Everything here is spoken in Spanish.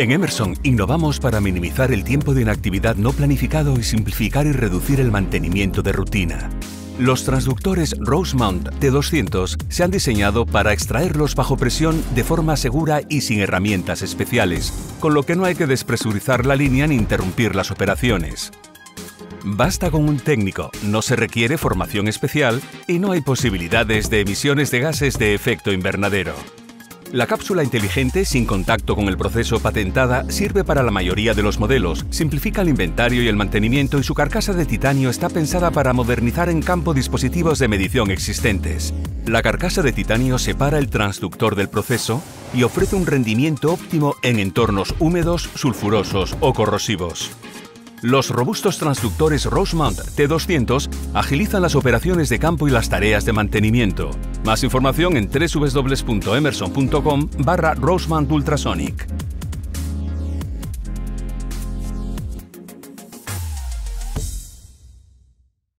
En Emerson innovamos para minimizar el tiempo de inactividad no planificado y simplificar y reducir el mantenimiento de rutina. Los transductores Rosemount T200 se han diseñado para extraerlos bajo presión de forma segura y sin herramientas especiales, con lo que no hay que despresurizar la línea ni interrumpir las operaciones. Basta con un técnico, no se requiere formación especial y no hay posibilidades de emisiones de gases de efecto invernadero. La cápsula inteligente sin contacto con el proceso patentada sirve para la mayoría de los modelos, simplifica el inventario y el mantenimiento y su carcasa de titanio está pensada para modernizar en campo dispositivos de medición existentes. La carcasa de titanio separa el transductor del proceso y ofrece un rendimiento óptimo en entornos húmedos, sulfurosos o corrosivos. Los robustos transductores Rosemount T200 agilizan las operaciones de campo y las tareas de mantenimiento. Más información en www.emerson.com barra Rosemount Ultrasonic.